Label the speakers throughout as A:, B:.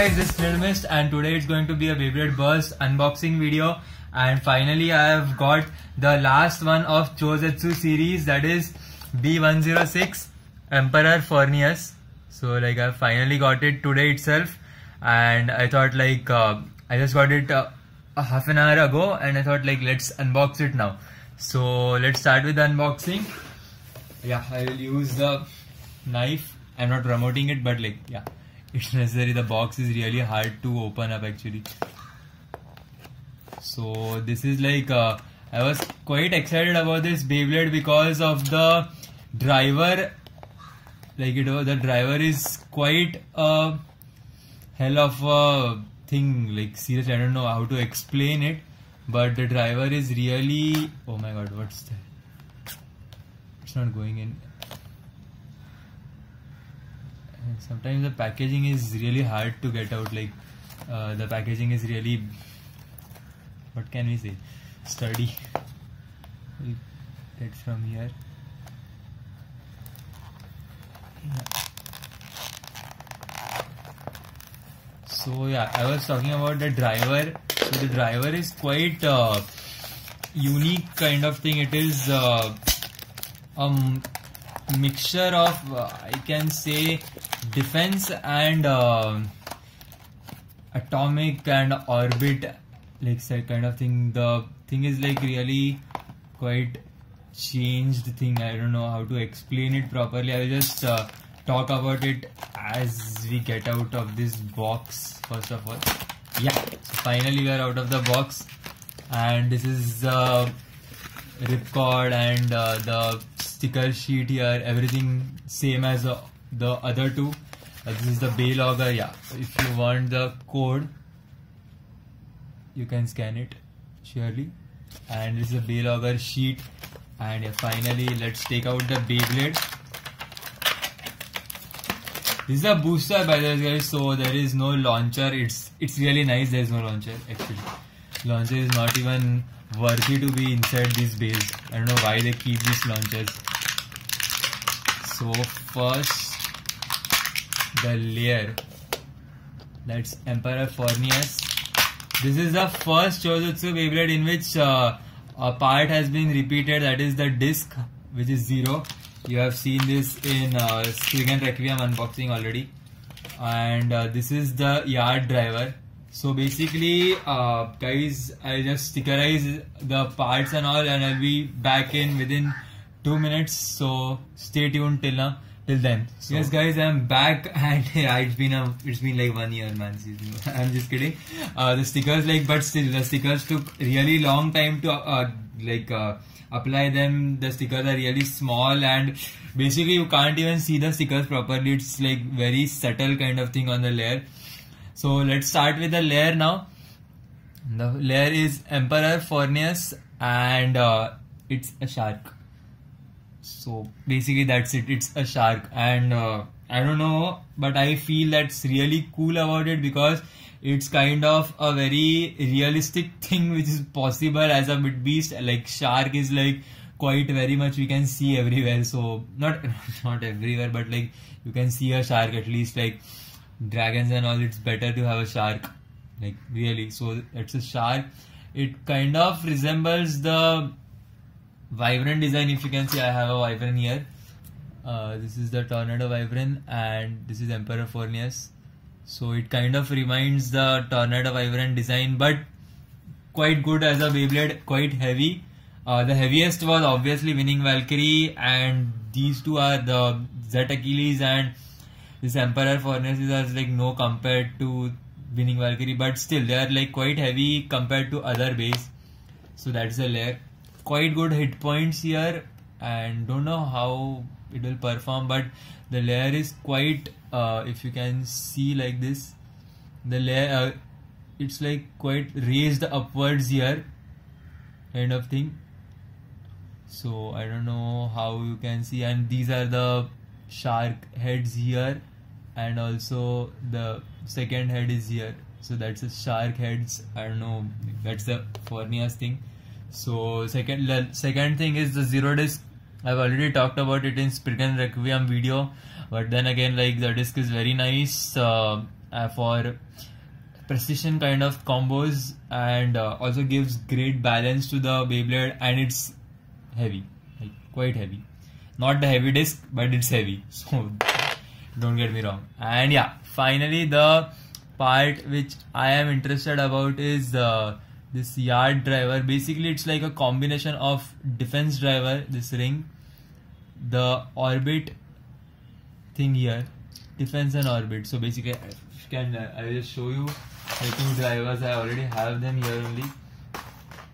A: guys, this is Snidmist and today it's going to be a Beyblade Burst unboxing video and finally I have got the last one of Chozetsu series that is B106 Emperor Forneus. So like I finally got it today itself and I thought like uh, I just got it uh, a half an hour ago and I thought like let's unbox it now. So let's start with the unboxing. Yeah, I will use the knife. I'm not promoting it but like yeah it's necessary. The box is really hard to open up actually. So this is like uh, I was quite excited about this Beyblade because of the driver. Like it was the driver is quite a hell of a thing. Like seriously I don't know how to explain it but the driver is really oh my god what's that? It's not going in sometimes the packaging is really hard to get out like uh, the packaging is really what can we say? Sturdy. We get from here. So yeah i was talking about the driver. So the driver is quite uh, unique kind of thing. It is uh, um mixture of uh, I can say defense and uh, atomic and orbit like that kind of thing. The thing is like really quite changed thing. I don't know how to explain it properly. I'll just uh, talk about it as we get out of this box first of all. Yeah so finally we are out of the box. And this is the ripcord and uh, the sticker sheet here everything same as uh, the other two. Uh, this is the Beylogger yeah. If you want the code you can scan it surely. And this is a Beylogger sheet. And yeah, finally let's take out the Beyblade. This is a booster by the way guys so there is no launcher. It's it's really nice there is no launcher actually. Launcher is not even worthy to be inside this base. I don't know why they keep these launchers so first the layer. That's Emperor Forneus. This is the first Chozetsu Beyblade in which uh, a part has been repeated. That is the disc which is zero. You have seen this in uh, Requiem unboxing already. And uh, this is the yard driver. So basically uh, guys I just stickerize the parts and all and I'll be back in within two minutes so stay tuned till now till then. So, yes guys i'm back and yeah, it's been a it's been like one year man i'm just kidding. Uh, the stickers like but still the stickers took really long time to uh, like uh, apply them. The stickers are really small and basically you can't even see the stickers properly. It's like very subtle kind of thing on the layer. So let's start with the layer now. The layer is emperor forneus and uh, it's a shark so basically that's it. It's a shark. And uh, i don't know but i feel that's really cool about it because it's kind of a very realistic thing which is possible as a bit beast. Like shark is like quite very much we can see everywhere. So not not everywhere but like you can see a shark at least like dragons and all it's better to have a shark. Like really. So it's a shark. It kind of resembles the Wyvern design if you can see I have a Wyvern here. Uh, this is the Tornado Wyvern and this is Emperor Forneus. So it kind of reminds the Tornado Wyvern design but quite good as a Beyblade quite heavy. Uh, the heaviest was obviously Winning Valkyrie and these two are the Zet Achilles and this Emperor Forneus is like no compared to Winning Valkyrie but still they are like quite heavy compared to other base. So that's the layer quite good hit points here and don't know how it will perform but the layer is quite uh, if you can see like this the layer uh, it's like quite raised upwards here kind of thing. So I don't know how you can see and these are the shark heads here and also the second head is here. So that's the shark heads I don't know that's the Forneus thing so second second thing is the zero disc I've already talked about it in Spriggan Requiem video, but then again, like the disc is very nice uh, uh, for precision kind of combos and uh, also gives great balance to the Beyblade and it's heavy, like quite heavy. Not the heavy disc, but it's heavy. So don't get me wrong. And yeah, finally the part which I am interested about is uh, this yard driver. Basically, it's like a combination of defense driver, this ring, the orbit thing here, defense and orbit. So basically, can uh, I will just show you the two drivers. I already have them here only.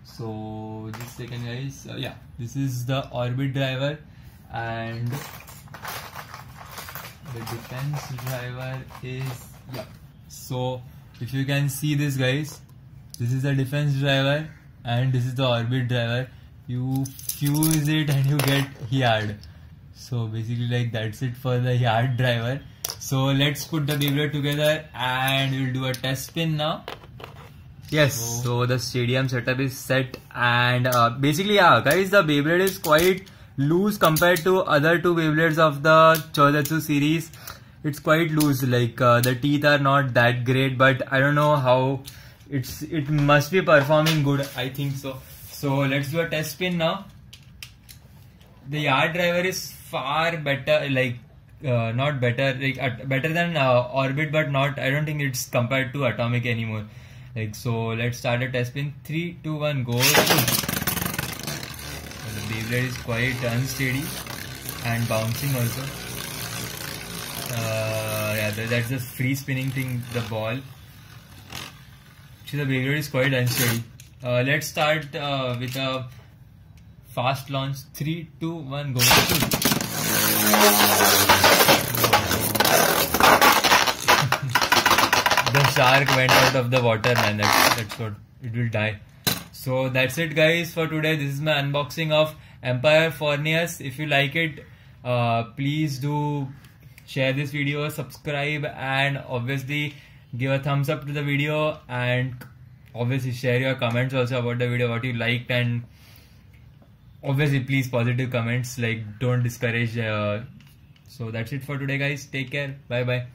A: So just second, guys. Uh, yeah, this is the orbit driver and the defense driver is yeah so if you can see this guys this is the defense driver and this is the orbit driver. You fuse it and you get yard. So basically like that's it for the yard driver. So let's put the Beyblade together and we'll do a test spin now. Yes so, so the stadium setup is set and uh, basically yeah guys the Beyblade is quite loose compared to other two Beyblades of the Chozetsu series. It's quite loose, like uh, the teeth are not that great, but I don't know how it's it must be performing good. I think so. So let's do a test spin now. The yard driver is far better, like uh, not better, like better than uh, Orbit, but not. I don't think it's compared to Atomic anymore. Like so, let's start a test spin. Three, two, one, go. The Beyblade is quite unsteady and bouncing also. Uh, yeah, that's the free spinning thing, the ball. So the Beyblade is quite unsteady. Uh, let's start uh, with a fast launch. 3, 2, 1, go. the shark went out of the water man. That's, that's what. It will die. So that's it guys for today. This is my unboxing of Empire Forneus. If you like it, uh, please do share this video, subscribe and obviously give a thumbs up to the video and obviously share your comments also about the video, what you liked and obviously please positive comments like don't discourage. Uh, so that's it for today guys. Take care. Bye bye.